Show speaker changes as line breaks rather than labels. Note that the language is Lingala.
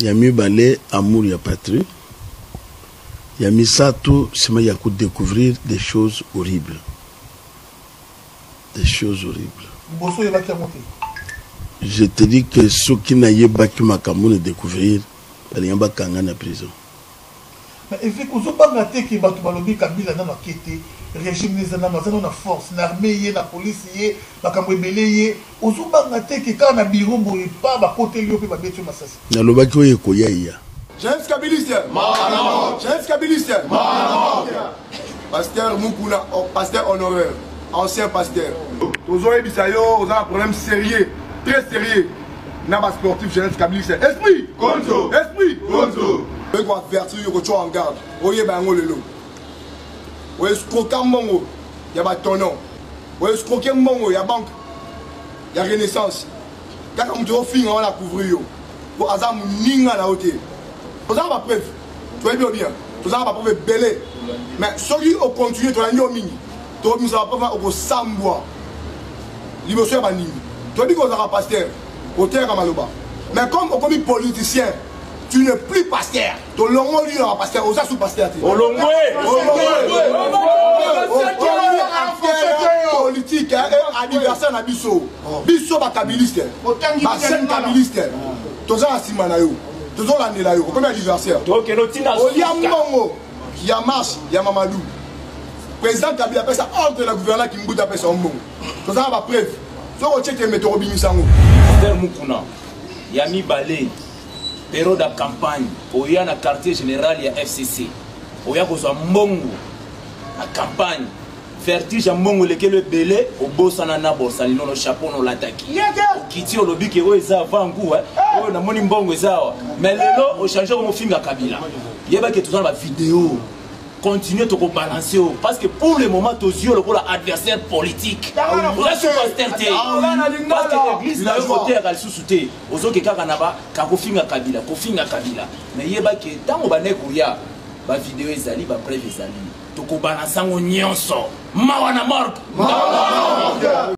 Ya mibale, amour ya patrie. Ya misato, sima ya ko decouvrir des choses horribles. Des choses horribles.
Liboso oyebaki yango te?
Je te dis que soki nayebaki makambo na découvrir balinga bakanga na prison.
Mais eveque ozo banga te que batu balobi kabila nanu ake te regime ne eza nanu aza nanu na force na armee ye na police ye makambo ebele ye ozo banga te que kaka na bureau boye pa ba koteli yo pe ba beti yo masasi.
Na lobaki oyo ekoya eya.
James kabiliste mawa na mawa James kabiliste mawa na mawa. Pasteur Mukuna, oh, pasteur honoraire, ancien pasteur. tozoyebisa yo oza na problème sérieux très sérieux na basportif jeunesse kabilis esprit konzo esprit konzo oyebi koavertir yo kotyo en garde oyeba yango lelo oescroka mbongo ya batono oescroke mbongo ya banque ya renaissance kaka moto ofinga wana couvrir yo mpo aza moninga na yo te oza na bapreuve toyebi yo bien tozalaka baprofe ebele mais soki ocontinue tolangi yo mingi tobimisa baprofe okosambwa liboso ya bandimi toyebi kozalaka pasteur oteyaka maloba mais comme okomi politicien tu n'es plus pasteur tolongoli yo na pasteur oza sous pasteur te olongwe politique adversaire na biso biso bakabiliste bachaine kabiliste toza na nsima na yo tozolandela yo okomi adversaire olia mbongo ya marche ya mamadou président kabila apesa ordre na gouverneur kimbuta apesa yo mbongo toza na bapreuve soki otie tembe tokobimisa yango
ver mukuna ya mibale periode ya campagne oya na quartier général ya fcc oya kozwa mbongo na campagne vertige ya mbongo elekeli ebele obosana na bosani nono chapeau nolataki okiti olobi ke oyo eza avant gout eh. oyo namoni mbongo eza awa mais lelo ochange yango mofinga kabila yebaki toza na bavideo continue tokobalanse oyo parce que pour le moment tozwi yo lokola adversaire politique oza supaster te parce que église na yo koteyaka lisusu te ozoke kaka na ba kakofinga kabila kofinga kabila mais yebaki ntango bandeki koya bavideo ezali bapreuve ezali Tokobana sango nyonso. Mawa na morgue.